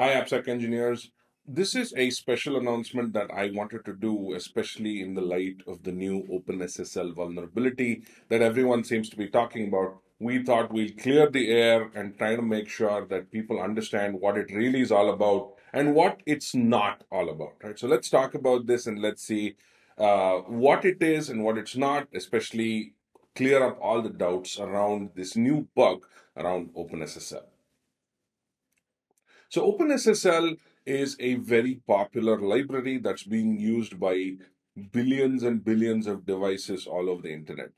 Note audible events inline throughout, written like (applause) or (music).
Hi, AppSec engineers. This is a special announcement that I wanted to do, especially in the light of the new OpenSSL vulnerability that everyone seems to be talking about. We thought we'll clear the air and try to make sure that people understand what it really is all about and what it's not all about, right? So let's talk about this and let's see uh, what it is and what it's not, especially clear up all the doubts around this new bug around OpenSSL. So OpenSSL is a very popular library that's being used by billions and billions of devices all over the internet.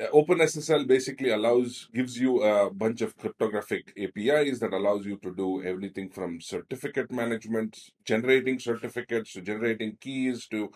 Uh, OpenSSL basically allows, gives you a bunch of cryptographic APIs that allows you to do everything from certificate management, generating certificates, to generating keys, to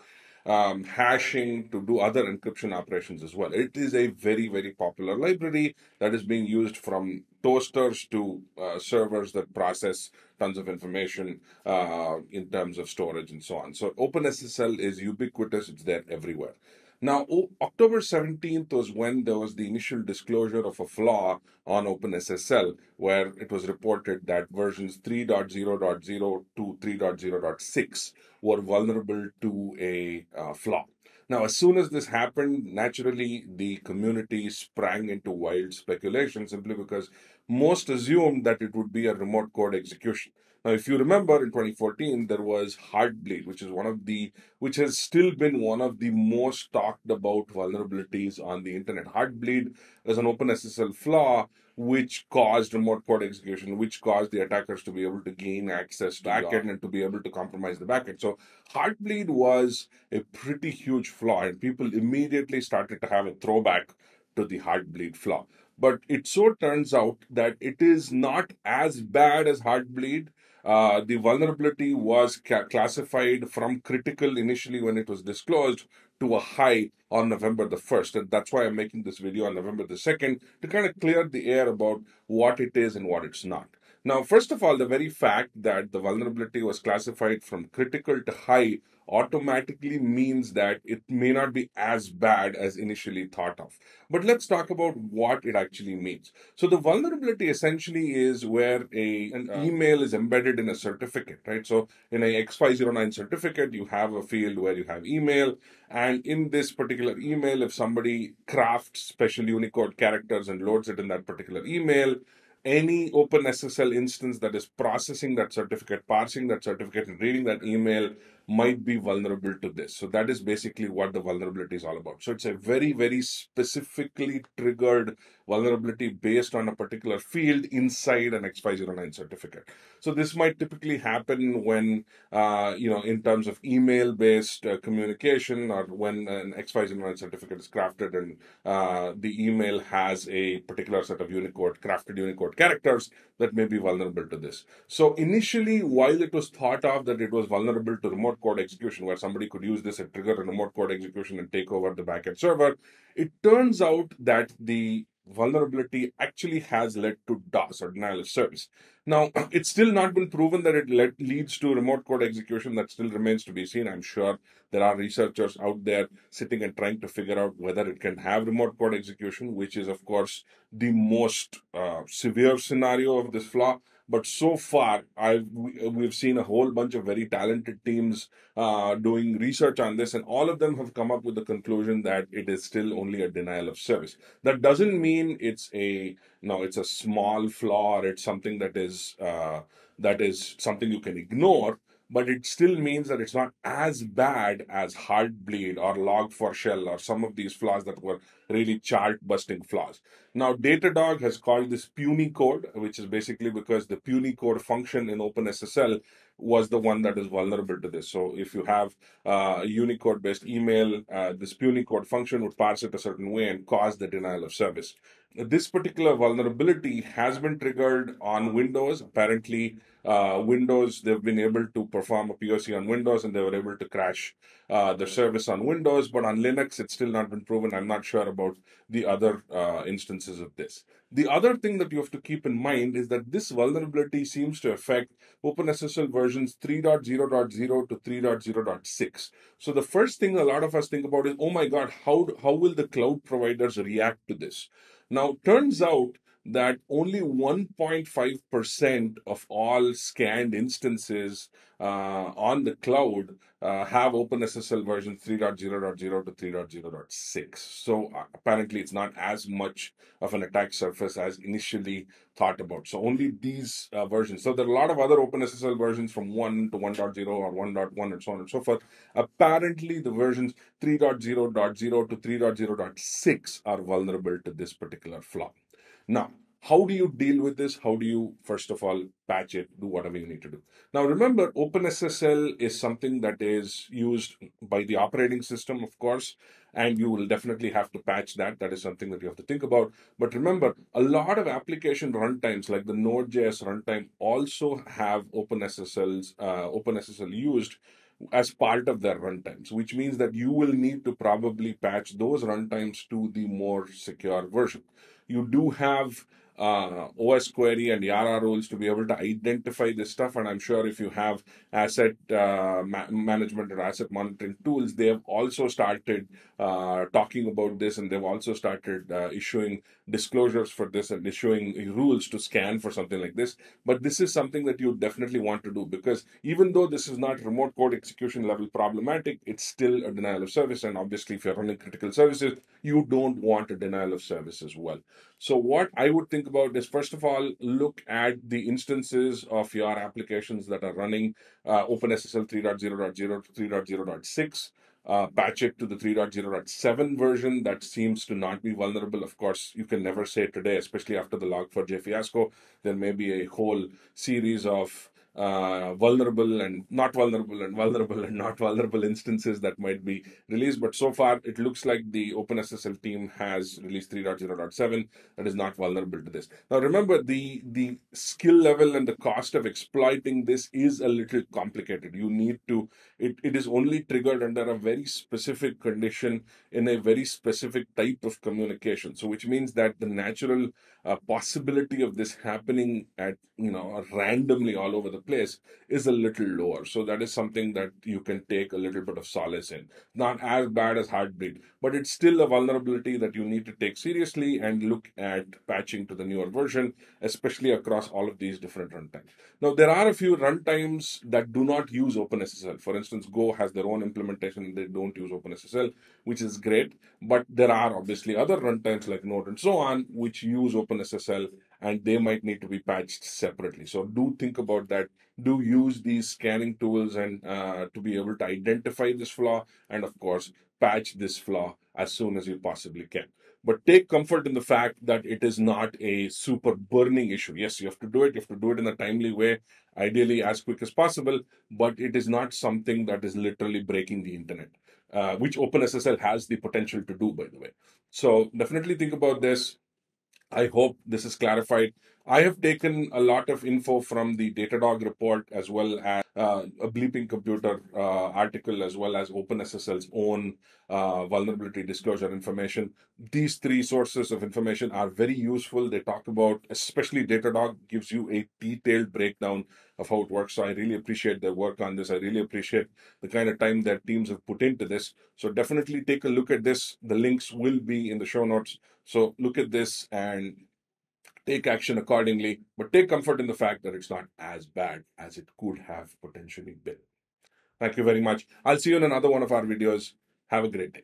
um, hashing to do other encryption operations as well. It is a very, very popular library that is being used from toasters to uh, servers that process tons of information uh, in terms of storage and so on. So OpenSSL is ubiquitous, it's there everywhere. Now, October 17th was when there was the initial disclosure of a flaw on OpenSSL, where it was reported that versions 3.0.0 to 3.0.6 were vulnerable to a uh, flaw. Now, as soon as this happened, naturally the community sprang into wild speculation simply because most assumed that it would be a remote code execution. Now, if you remember in 2014, there was Heartbleed, which is one of the, which has still been one of the most talked about vulnerabilities on the internet. Heartbleed is an OpenSSL flaw which caused remote code execution, which caused the attackers to be able to gain access to backend and to be able to compromise the backend. So Heartbleed was a pretty huge flaw, and people immediately started to have a throwback to the Heartbleed flaw. But it so turns out that it is not as bad as Heartbleed. Uh, the vulnerability was ca- classified from critical initially when it was disclosed to a high on November the 1st. And that's why I'm making this video on November the 2nd to kind of clear the air about what it is and what it's not. Now, first of all, the very fact that the vulnerability was classified from critical to high automatically means that it may not be as bad as initially thought of. But let's talk about what it actually means. So the vulnerability essentially is where a an email is embedded in a certificate, right? So in a X509 certificate, you have a field where you have email, and in this particular email, if somebody crafts special Unicode characters and loads it in that particular email, any OpenSSL instance that is processing that certificate, parsing that certificate, and reading that email might be vulnerable to this. So that is basically what the vulnerability is all about. So it's a very, very specifically triggered vulnerability based on a particular field inside an X509 certificate. So this might typically happen when, uh, you know, in terms of email-based uh, communication or when an X509 certificate is crafted and uh, the email has a particular set of Unicode, crafted Unicode characters that may be vulnerable to this. So initially, while it was thought of that it was vulnerable to remote code execution where somebody could use this and trigger a remote code execution and take over the backend server. It turns out that the vulnerability actually has led to DOS or denial of service. Now, (clears throat) it's still not been proven that it led, leads to remote code execution. That still remains to be seen. I'm sure there are researchers out there sitting and trying to figure out whether it can have remote code execution, which is, of course, the most uh, severe scenario of this flaw. But so far, I've we've seen a whole bunch of very talented teams uh, doing research on this, and all of them have come up with the conclusion that it is still only a denial of service. That doesn't mean it's a no, it's a small flaw or it's something that is uh, that is something you can ignore but it still means that it's not as bad as Heartbleed or Log4Shell or some of these flaws that were really chart busting flaws. Now, Datadog has called this Punycode, which is basically because the Punycode function in OpenSSL was the one that is vulnerable to this. So if you have a Unicode based email, uh, this Punycode function would parse it a certain way and cause the denial of service. This particular vulnerability has been triggered on Windows. Apparently, uh, Windows, they've been able to perform a POC on Windows and they were able to crash uh, the service on Windows, but on Linux, it's still not been proven. I'm not sure about the other uh, instances of this. The other thing that you have to keep in mind is that this vulnerability seems to affect OpenSSL versions 3.0.0 to 3.0.6. So the first thing a lot of us think about is, oh my God, how, how will the cloud providers react to this? Now, turns out that only 1.5% of all scanned instances uh, on the cloud uh, have OpenSSL version 3.0.0 to 3.0.6. So uh, apparently, it's not as much of an attack surface as initially thought about. So only these uh, versions. So there are a lot of other OpenSSL versions from 1 to 1.0 or 1.1 and so on and so forth. Apparently, the versions 3.0.0 to 3.0.6 are vulnerable to this particular flaw. Now, how do you deal with this? How do you, first of all, patch it, do whatever you need to do? Now, remember, OpenSSL is something that is used by the operating system, of course, and you will definitely have to patch that. That is something that you have to think about. But remember, a lot of application runtimes, like the Node.js runtime, also have OpenSSL's uh, OpenSSL used as part of their runtimes, which means that you will need to probably patch those runtimes to the more secure version. You do have uh, osquery and Yara rules to be able to identify this stuff. And I'm sure if you have asset uh, ma- management or asset monitoring tools, they have also started uh, talking about this and they've also started uh, issuing disclosures for this and issuing rules to scan for something like this. But this is something that you definitely want to do because even though this is not remote code execution level problematic, it's still a denial of service. And obviously, if you're running critical services, you don't want a denial of service as well. So, what I would think about is first of all, look at the instances of your applications that are running uh, OpenSSL 3.0.0 to 3.0.6. Uh, patch it to the 3.0.7 version that seems to not be vulnerable. Of course, you can never say today, especially after the log4j fiasco, there may be a whole series of uh, vulnerable and not vulnerable and vulnerable and not vulnerable instances that might be released. But so far, it looks like the OpenSSL team has released 3.0.7 that is not vulnerable to this. Now, remember the the skill level and the cost of exploiting this is a little complicated. You need to it, it is only triggered under a very specific condition in a very specific type of communication. So, which means that the natural uh, possibility of this happening at you know randomly all over the place is a little lower. So that is something that you can take a little bit of solace in. Not as bad as Heartbleed, but it's still a vulnerability that you need to take seriously and look at patching to the newer version, especially across all of these different runtimes. Now there are a few runtimes that do not use OpenSSL. For instance, Go has their own implementation; they don't use OpenSSL, which is great. But there are obviously other runtimes like Node and so on which use OpenSSL and they might need to be patched separately. So do think about that. Do use these scanning tools and uh, to be able to identify this flaw, and of course patch this flaw as soon as you possibly can. But take comfort in the fact that it is not a super burning issue. Yes, you have to do it. You have to do it in a timely way, ideally as quick as possible. But it is not something that is literally breaking the internet, uh, which OpenSSL has the potential to do, by the way. So definitely think about this I hope this is clarified. I have taken a lot of info from the Datadog report as well as uh, a Bleeping Computer uh, article as well as OpenSSL's own uh, vulnerability disclosure information. These three sources of information are very useful. They talk about, especially Datadog gives you a detailed breakdown of how it works. So I really appreciate their work on this. I really appreciate the kind of time that teams have put into this. So definitely take a look at this. The links will be in the show notes. So look at this and take action accordingly, but take comfort in the fact that it's not as bad as it could have potentially been. Thank you very much. I'll see you in another one of our videos. Have a great day.